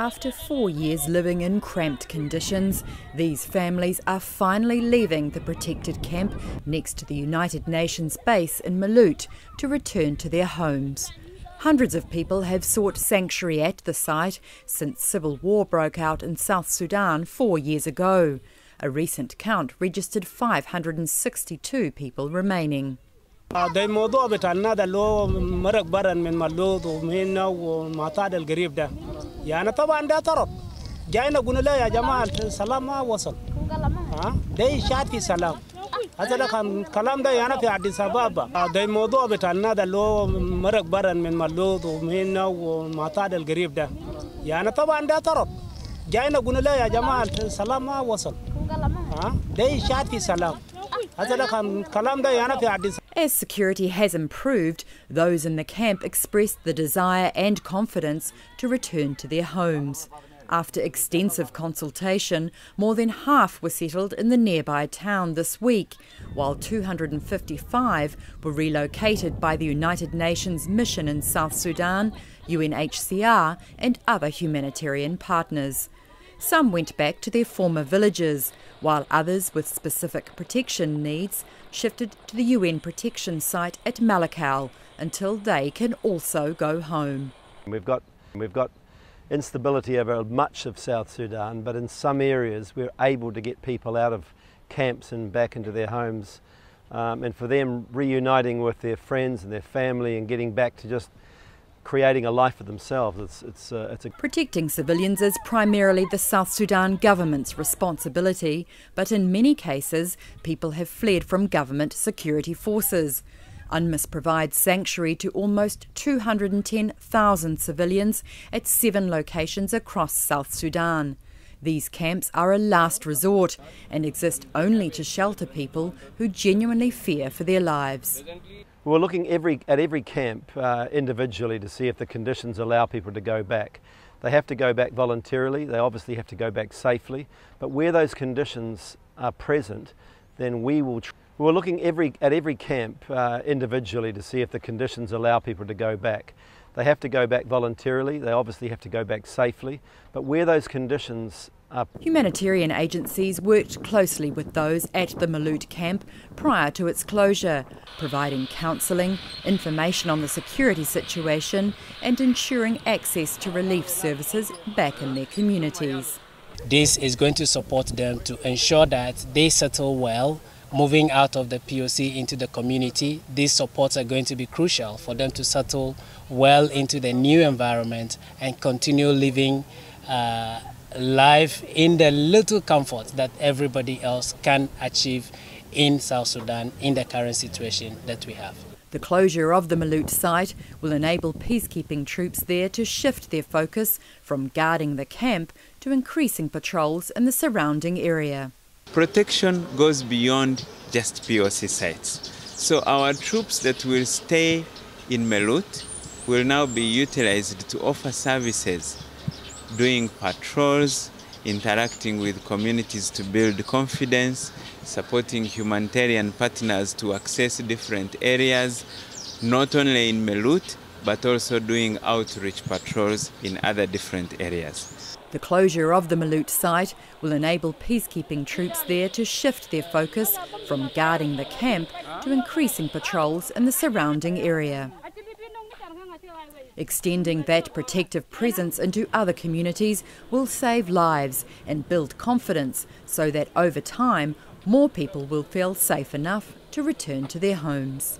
after four years living in cramped conditions, these families are finally leaving the protected camp next to the United Nations base in Melut to return to their homes. Hundreds of people have sought sanctuary at the site since civil war broke out in South Sudan four years ago. A recent count registered 562 people remaining. يعني طبعا ده طرب جاينا قلنا له يا جماعة السلام ما وصل. ها؟ ده اشاعات في سلام. هذا ده كلام ده يعني في عديس أبابا. ده الموضوع بتاعنا ده اللي مرق برا من ملوط ومهنا ومعتاد القريب ده. يعني طبعا ده طرب جاينا قلنا له يا جماعة السلام ما وصل. ها؟ ده اشاعات في سلام. هذا ده كلام ده يعني في عديس As security has improved, those in the camp expressed the desire and confidence to return to their homes. After extensive consultation, more than half were settled in the nearby town this week, while 255 were relocated by the United Nations mission in South Sudan, UNHCR, and other humanitarian partners. Some went back to their former villages, while others with specific protection needs shifted to the UN protection site at Malakal until they can also go home. We've got, we've got instability over much of South Sudan, but in some areas we're able to get people out of camps and back into their homes. Um, and for them reuniting with their friends and their family and getting back to just creating a life for themselves. It's, it's, uh, it's Protecting civilians is primarily the South Sudan government's responsibility, but in many cases, people have fled from government security forces. UNMISS provides sanctuary to almost 210,000 civilians at seven locations across South Sudan. These camps are a last resort and exist only to shelter people who genuinely fear for their lives. We're looking every, at every camp uh, individually to see if the conditions allow people to go back. They have to go back voluntarily, they obviously have to go back safely, but where those conditions are present, then we will. We're looking every, at every camp uh, individually to see if the conditions allow people to go back. They have to go back voluntarily, they obviously have to go back safely, but where those conditions are Humanitarian agencies worked closely with those at the Melut camp prior to its closure, providing counselling, information on the security situation, and ensuring access to relief services back in their communities. This is going to support them to ensure that they settle well. Moving out of the POC into the community, these supports are going to be crucial for them to settle well into the new environment and continue living uh, life in the little comfort that everybody else can achieve in South Sudan in the current situation that we have. The closure of the Melut site will enable peacekeeping troops there to shift their focus from guarding the camp to increasing patrols in the surrounding area. Protection goes beyond just POC sites. So our troops that will stay in Melut will now be utilized to offer services doing patrols, interacting with communities to build confidence, supporting humanitarian partners to access different areas, not only in Melut, but also doing outreach patrols in other different areas. The closure of the Melut site will enable peacekeeping troops there to shift their focus from guarding the camp to increasing patrols in the surrounding area. Extending that protective presence into other communities will save lives and build confidence so that over time more people will feel safe enough to return to their homes.